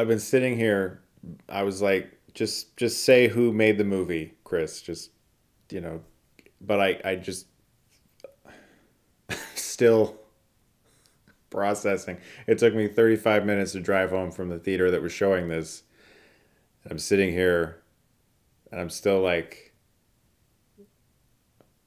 I've been sitting here. I was like, just just say who made the movie, Chris. Just you know, but I I just still processing. It took me 35 minutes to drive home from the theater that was showing this. I'm sitting here and I'm still like,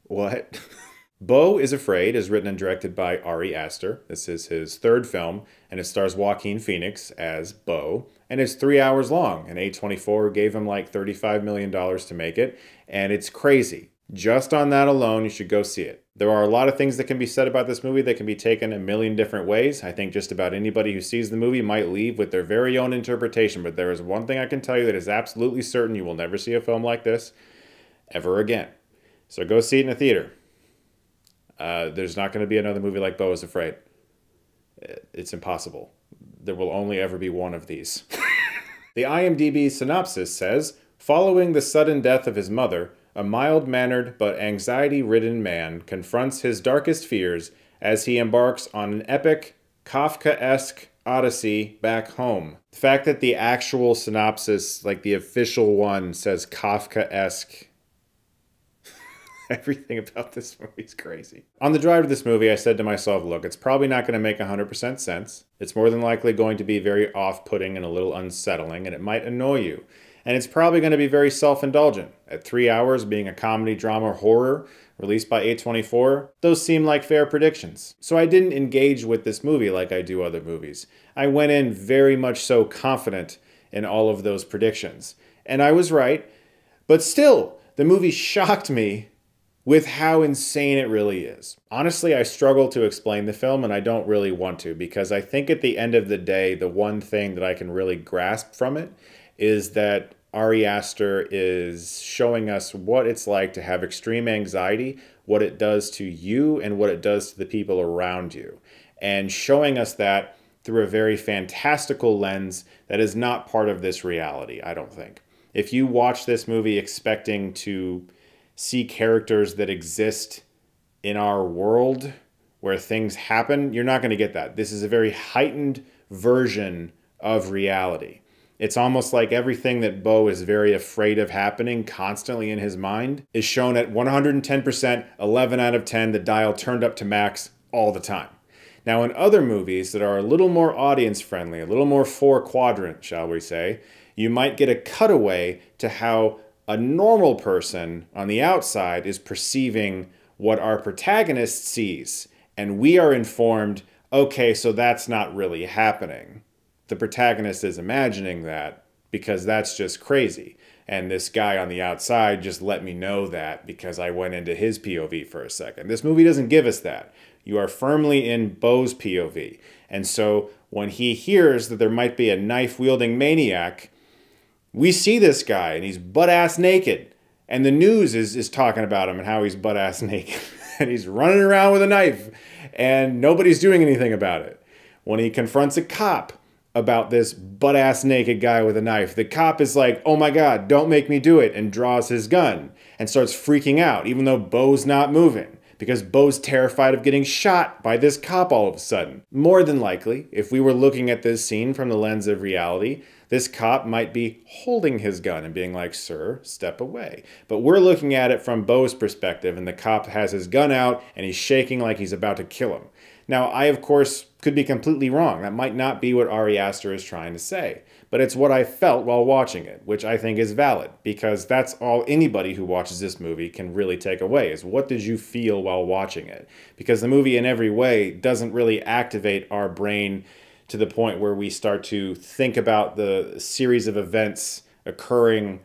what? Beau is Afraid is written and directed by Ari Aster. This is his third film, and it stars Joaquin Phoenix as Beau. and it's three hours long. And A24 gave him like $35 million to make it, and it's crazy. Just on that alone, you should go see it. There are a lot of things that can be said about this movie that can be taken a million different ways. I think just about anybody who sees the movie might leave with their very own interpretation, but there is one thing I can tell you that is absolutely certain you will never see a film like this ever again. So go see it in a theater. Uh, there's not going to be another movie like Beau is Afraid. It's impossible. There will only ever be one of these. the IMDb synopsis says Following the sudden death of his mother, a mild mannered but anxiety ridden man confronts his darkest fears as he embarks on an epic, Kafka esque odyssey back home. The fact that the actual synopsis, like the official one, says Kafka esque Everything about this movie is crazy. On the drive to this movie, I said to myself, look, it's probably not going to make 100% sense. It's more than likely going to be very off putting and a little unsettling, and it might annoy you. And it's probably going to be very self indulgent. At three hours, being a comedy, drama, horror released by A24, those seem like fair predictions. So I didn't engage with this movie like I do other movies. I went in very much so confident in all of those predictions. And I was right, but still, the movie shocked me with how insane it really is. Honestly, I struggle to explain the film, and I don't really want to because I think at the end of the day, the one thing that I can really grasp from it is that Ari Aster is showing us what it's like to have extreme anxiety, what it does to you, and what it does to the people around you, and showing us that through a very fantastical lens that is not part of this reality, I don't think. If you watch this movie expecting to see characters that exist in our world where things happen, you're not going to get that. This is a very heightened version of reality. It's almost like everything that Beau is very afraid of happening constantly in his mind is shown at 110%, 11 out of 10, the dial turned up to max all the time. Now, in other movies that are a little more audience friendly, a little more four quadrant, shall we say, you might get a cutaway to how a normal person on the outside is perceiving what our protagonist sees, and we are informed, okay, so that's not really happening. The protagonist is imagining that because that's just crazy. And this guy on the outside just let me know that because I went into his POV for a second. This movie doesn't give us that. You are firmly in Beau's POV. And so when he hears that there might be a knife wielding maniac, we see this guy and he's butt ass naked. And the news is, is talking about him and how he's butt ass naked. and he's running around with a knife and nobody's doing anything about it. When he confronts a cop about this butt ass naked guy with a knife, the cop is like, oh my God, don't make me do it, and draws his gun and starts freaking out, even though Beau's not moving because Beau's terrified of getting shot by this cop all of a sudden. More than likely, if we were looking at this scene from the lens of reality, this cop might be holding his gun and being like, Sir, step away. But we're looking at it from Beau's perspective, and the cop has his gun out and he's shaking like he's about to kill him. Now, I, of course, could be completely wrong. That might not be what Ari Aster is trying to say, but it's what I felt while watching it, which I think is valid because that's all anybody who watches this movie can really take away is what did you feel while watching it? Because the movie, in every way, doesn't really activate our brain to the point where we start to think about the series of events occurring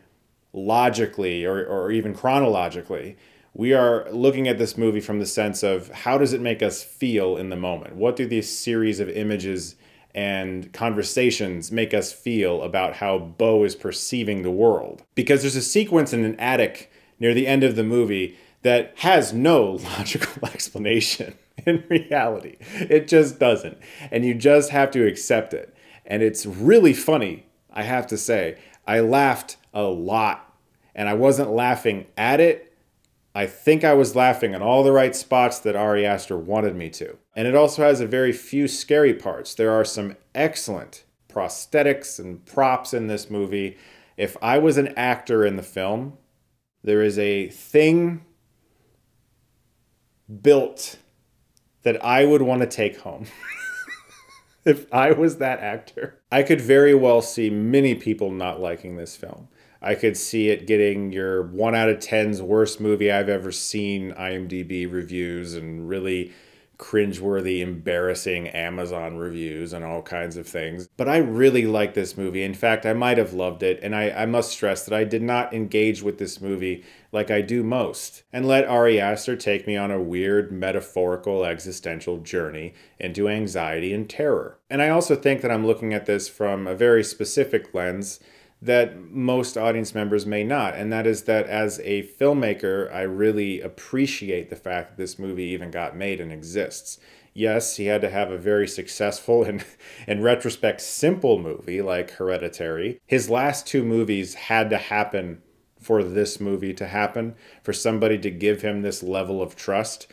logically or, or even chronologically we are looking at this movie from the sense of how does it make us feel in the moment? What do these series of images and conversations make us feel about how Beau is perceiving the world? Because there's a sequence in an attic near the end of the movie that has no logical explanation in reality. It just doesn't. And you just have to accept it. And it's really funny, I have to say. I laughed a lot. And I wasn't laughing at it, I think I was laughing in all the right spots that Ari Aster wanted me to. And it also has a very few scary parts. There are some excellent prosthetics and props in this movie. If I was an actor in the film, there is a thing built that I would want to take home. if I was that actor, I could very well see many people not liking this film. I could see it getting your 1 out of 10's worst movie I've ever seen IMDb reviews and really cringeworthy, embarrassing Amazon reviews and all kinds of things. But I really like this movie. In fact, I might have loved it. And I, I must stress that I did not engage with this movie like I do most, and let Ari Aster take me on a weird, metaphorical, existential journey into anxiety and terror. And I also think that I'm looking at this from a very specific lens that most audience members may not. And that is that as a filmmaker, I really appreciate the fact that this movie even got made and exists. Yes, he had to have a very successful and, in retrospect, simple movie like Hereditary. His last two movies had to happen for this movie to happen, for somebody to give him this level of trust.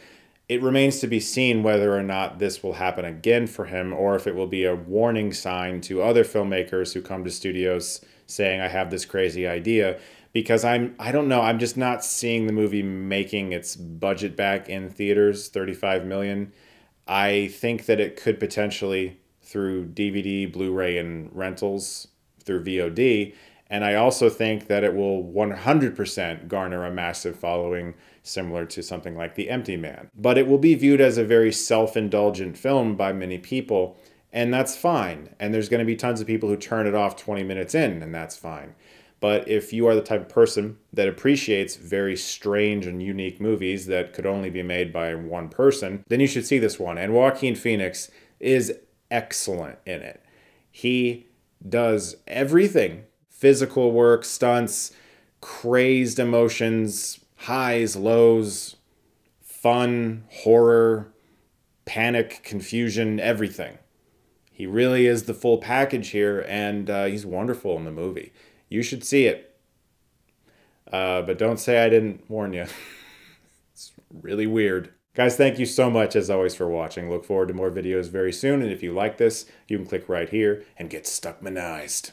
It remains to be seen whether or not this will happen again for him or if it will be a warning sign to other filmmakers who come to studios saying I have this crazy idea because I'm I don't know I'm just not seeing the movie making its budget back in theaters 35 million. I think that it could potentially through DVD, Blu-ray and rentals through VOD and I also think that it will 100% garner a massive following similar to something like The Empty Man. But it will be viewed as a very self-indulgent film by many people and that's fine. And there's going to be tons of people who turn it off 20 minutes in, and that's fine. But if you are the type of person that appreciates very strange and unique movies that could only be made by one person, then you should see this one. And Joaquin Phoenix is excellent in it. He does everything physical work, stunts, crazed emotions, highs, lows, fun, horror, panic, confusion, everything. He really is the full package here, and uh, he's wonderful in the movie. You should see it. Uh, but don't say I didn't warn you. it's really weird. Guys, thank you so much as always for watching. Look forward to more videos very soon. And if you like this, you can click right here and get Stuckmanized.